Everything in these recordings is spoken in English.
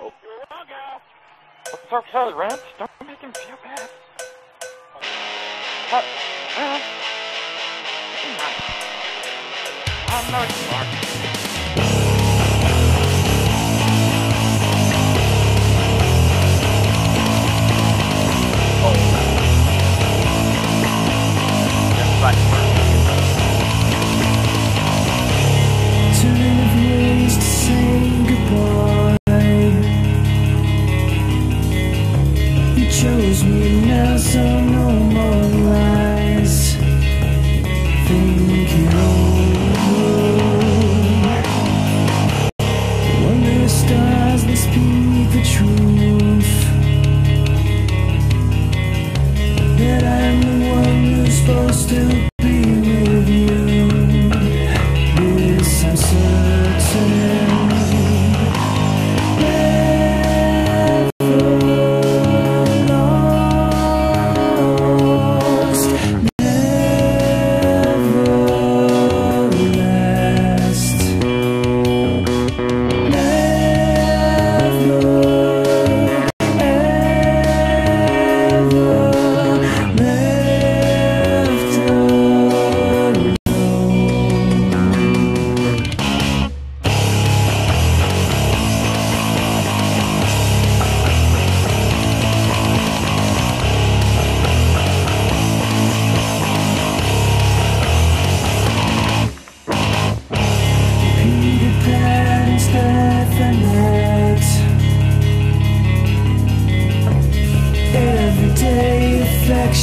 Oh. You're wrong, Al. up kelly Rance. Don't make him feel bad. I'm not smart. true.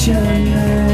passionate